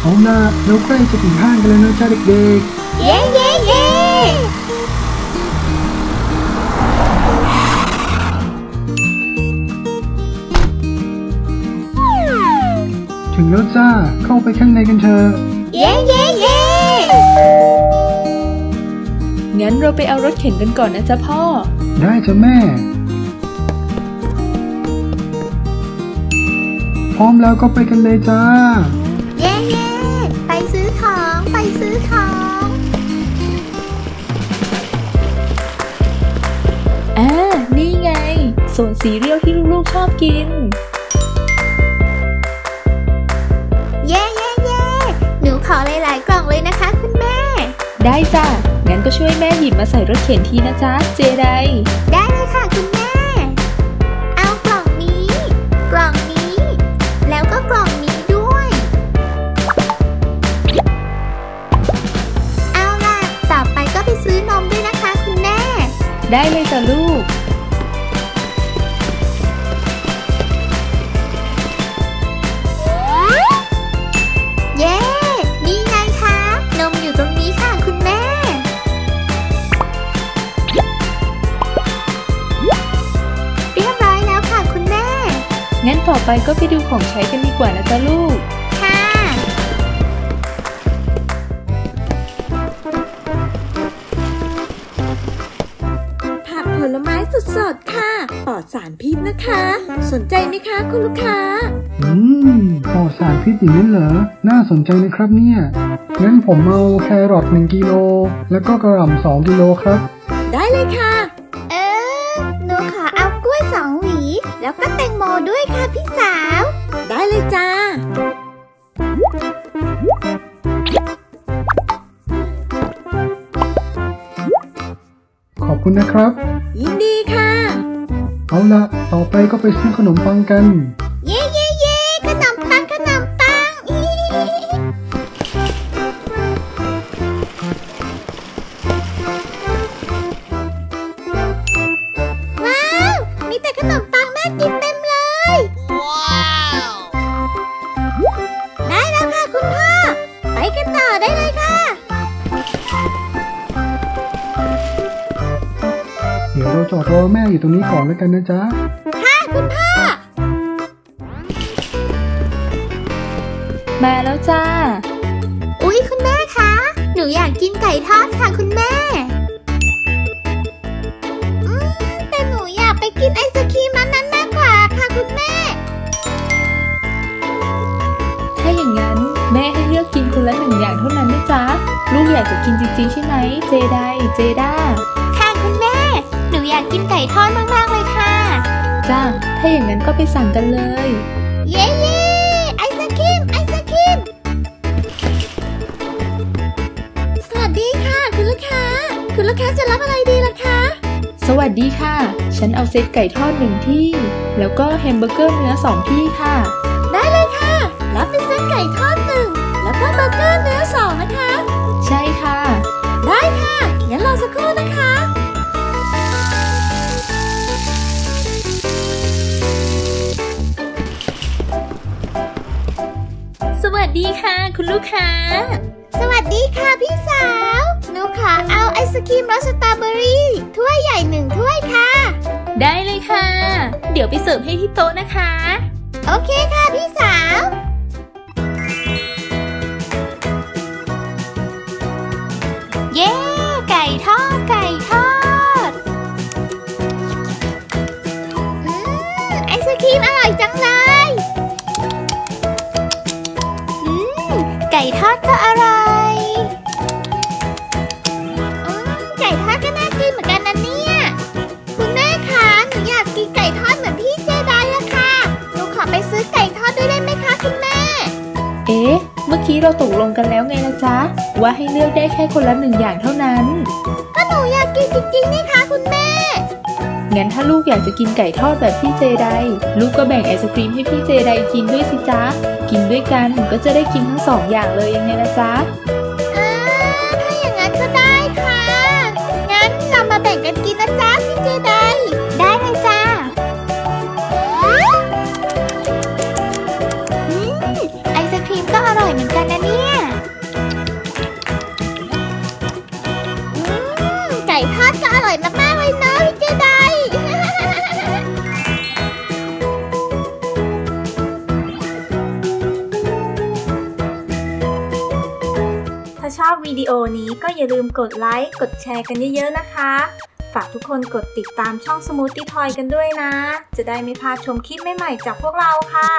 เอาล่ะเราใกล้จะถึงห้างกันแล้วนะจ้าเด็กเย้เย้เย้ๆถึงแล้วจ้า เข้าไปข้างในกันเถอะ เย้เย้เย้งั้นเราไปเอารถเข็นกันก่อนนะจ๊ะพ่อ ได้จ้ะแม่ พร้อมแล้วก็ไปกันเลยจ้า ซีเรียลที่ลูกๆชอบกิน เย้เย้เย้หนูขอหลาย ๆ กล่องเลยนะคะคุณแม่ ได้จ้ะ งั้นก็ช่วยแม่หยิบมาใส่รถเข็นทีนะจ๊ะ เจได ได้เลยค่ะคุณแม่ เอากล่องนี้ กล่องนี้ แล้วก็กล่องนี้ด้วย เอาล่ะ ต่อไปก็ไปซื้อนมด้วยนะคะคุณแม่ ได้เลยจ้ะลูก งั้นต่อไปก็ไปดูของใช้กันดีกว่านะจ๊ะลูก ค่ะ ผักผลไม้สดๆ ค่ะปลอดสารพิษนะคะ สนใจไหมคะคุณลูกค้า อืมปลอดสารพิษอย่างนั้นเหรอ น่าสนใจนะครับเนี่ย งั้นผมเอาแครอทหนึ่งกิโล แล้วก็กระหล่ำสองกิโลครับ ได้เลยค่ะ เออ หนูขอเอากล้วยสองหวี แล้วก็แตงโมด้วยค่ะ คุณนะครับ ยินดีค่ะ เอาละต่อไปก็ไปซื้อขนมปังกัน เดี๋ยวเราจอดรอแม่อยู่ตรงนี้ก่อนแล้วกันนะจ๊ะ ค่ะคุณพ่อ มาแล้วจ้า อุ๊ย คุณแม่คะ หนูอยากกินไก่ทอดค่ะคุณแม่ อืม แต่หนูอยากไปกินไอศครีมนั้นนั้นมากกว่าค่ะคุณแม่ ถ้าอย่างนั้นแม่ให้เลือกกินคนละหนึ่งอย่างเท่านั้นนะจ๊ะ ลูกอยากจะกินจริงๆใช่ไหม เจไดเจด้าค่ะคุณแม่หนู อยากกินไก่ทอดมากๆเลยค่ะ จ้า ถ้าอย่างนั้นก็ไปสั่งกันเลย เย้เย้ไอศครีมไอศครีมสวัสดีค่ะ คุณลูกค้า คุณลูกค้าจะรับอะไรดีล่ะคะ สวัสดีค่ะ ฉันเอาเซตไก่ทอดหนึ่งที่ แล้วก็แฮมเบอร์เกอร์เนื้อสองที่ค่ะ ได้เลยค่ะ รับเป็นเส้นไก่ทอดหนึ่งแล้วก็เบอร์เกอร์เนื้อสอง ดีค่ะ คุณลูกค้า สวัสดีค่ะพี่สาว หนูขอเอาไอศครีมรสสตรอเบอรี่ถ้วยใหญ่หนึ่งถ้วยค่ะ ได้เลยค่ะ เดี๋ยวไปเสิร์ฟให้ที่โต๊ะนะคะ โอเคค่ะพี่สาว ทอดก็อร่อยอืมไก่ทอดก็น่ากินเหมือนกันนะเนี่ย คุณแม่คะ หนูอยากกินไก่ทอดเหมือนพี่เจไดอะค่ะ หนูขอไปซื้อไก่ทอดด้วยได้ไหมคะคุณแม่ เอ๊ะ เมื่อกี้เราตกลงกันแล้วไงนะจ๊ะ ว่าให้เลือกได้แค่คนละหนึ่งอย่างเท่านั้น ก็หนูอยากกินจริงๆนี่คะคุณแม่ งั้นถ้าลูกอยากจะกินไก่ทอดแบบพี่เจได ลูกก็แบ่งไอศครีมให้พี่เจไดกินด้วยสิจ๊ะ กินด้วยกันก็จะได้กินทั้งสองอย่างเลยยังไงนะจ๊ะอ่าถ้าอย่างนั้นก็ได้ค่ะ งั้นเรามาแบ่งกันกินนะจ๊ะพี่เจได ได้เลยจ้าไอศครีมก็อร่อยเหมือนกันนะเนี่ยไก่ทอดก็อร่อยมาก ชอบวิดีโอนี้ก็อย่าลืมกดไลค์ กดแชร์กันเยอะๆนะคะ ฝากทุกคนกดติดตามช่อง Smoothie Toy กันด้วยนะ จะได้ไม่พลาดชมคลิปใหม่ๆจากพวกเราค่ะ